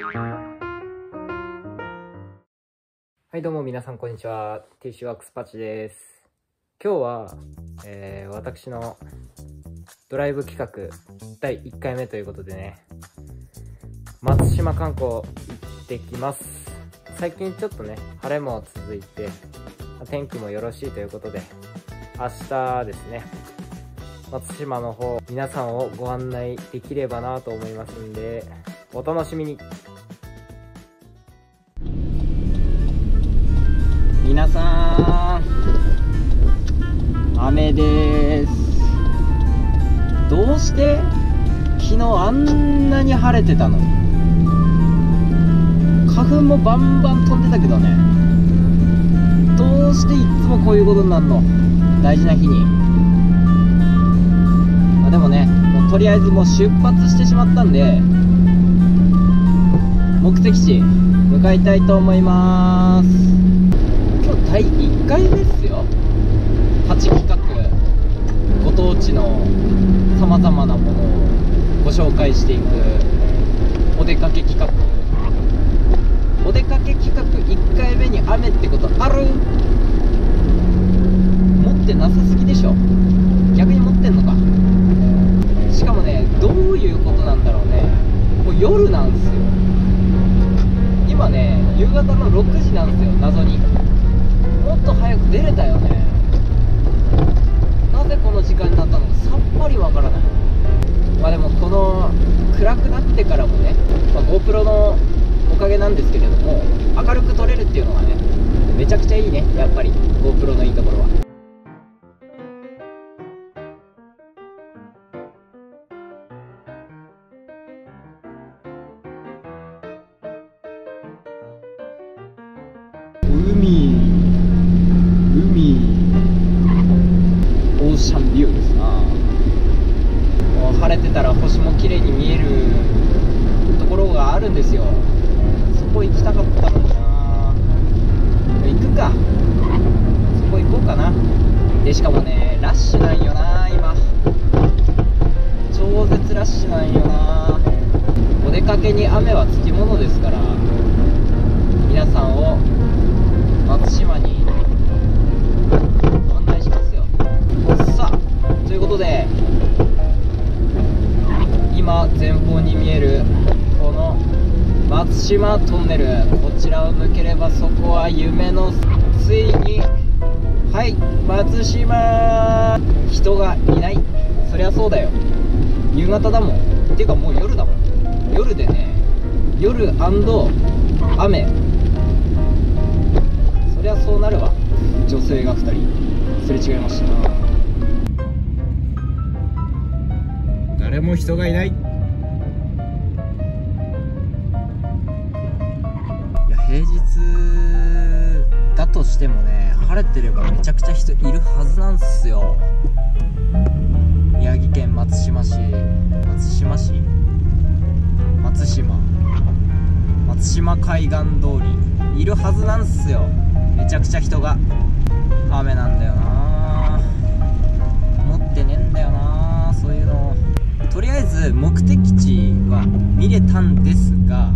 はいどうも皆さんこんにちは。TC ワークスパチです。今日は、えー、私のドライブ企画第1回目ということでね。松島観光行ってきます。最近ちょっとね晴れも続いて天気もよろしいということで明日ですね松島の方皆さんをご案内できればなと思いますんでお楽しみに。皆さん。雨です。どうして昨日あんなに晴れてたの？に花粉もバンバン飛んでたけどね。どうしていっつもこういうことになるの？大事な日に。あでもねもうとりあえずもう出発してしまったんで目的地向かいたいと思います。第1回目ですよ。8企画ご当地のさまざまなものをご紹介していくお出かけ企画。お出かけ企画1回目に雨ってことある？持ってなさすぎでしょ。逆に持ってんのか。しかもねどういうことなんだろうね。もう夜なんすよ。今ね夕方の6時なんですよ謎に。もっと早く出れたよね。なぜこの時間になったのかさっぱりわからない。まあでもこの暗くなってからもね、まあ、GoPro のおかげなんですけれども明るく撮れるっていうのがねめちゃくちゃいいねやっぱり GoPro のいいところは。海もう晴れてたら星も綺麗に見えるところがあるんですよ。そこ行きたかったのにな。行くか。そこ行こうかな。でしかもねラッシュなんよな今。超絶ラッシュなんよな。お出かけに雨はつきものですから皆さんを松島に島トンネルこちらを抜ければそこは夢のついにはい松島。人がいない。そりゃそうだよ。夕方だもん。っていうかもう夜だもん。夜でね。夜雨。そりゃそうなるわ。女性が2人。すれ違いました。誰も人がいない。平日だとしてもね晴れてればめちゃくちゃ人いるはずなんですよ。宮城県松島市松島市？松島。松島海岸通りいるはずなんすよ。めちゃくちゃ人が。雨なんだよな。持ってねえんだよなそういうの。とりあえず目的地は見れたんですが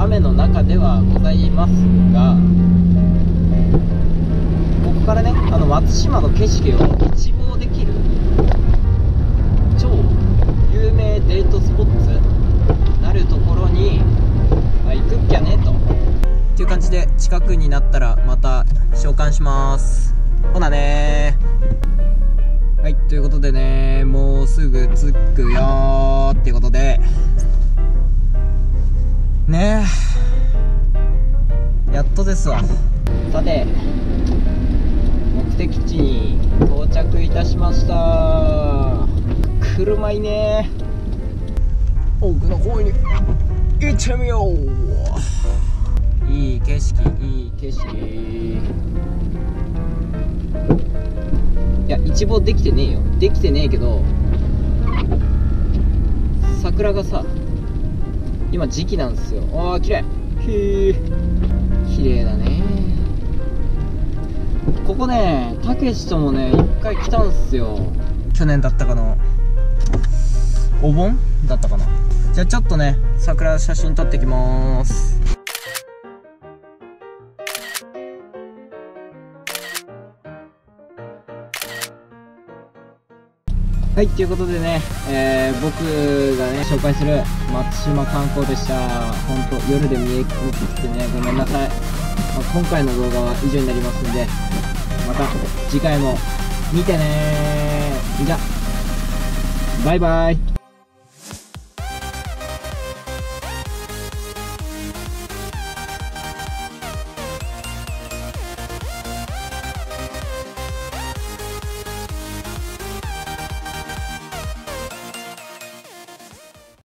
雨の中ではございますがここからねあの松島の景色を一望できる超有名デートスポットなるところに、まあ、行くっきゃねと。っていう感じで近くになったらまた召喚します。ほなね。はいということでねもうすぐ着くよっていうことで。ね。えやっとですわ。さて目的地に到着いたしました。車いね。奥の方に。行ってみよう。いい景色いい景色。いや一望できてねえよ。できてねえけど桜がさ今時期なんですよ。ああ綺麗。へえ綺麗だね。ここねたけしともね一回来たんすよ。去年だったかのお盆だったかな。じゃあちょっとね桜写真撮ってきますはいということでね、えー僕がね紹介する松島観光でした。本当夜で見えにくくてねごめんなさい、まあ今回の動画は以上になりますんでまた次回も見てねじゃバイバイ。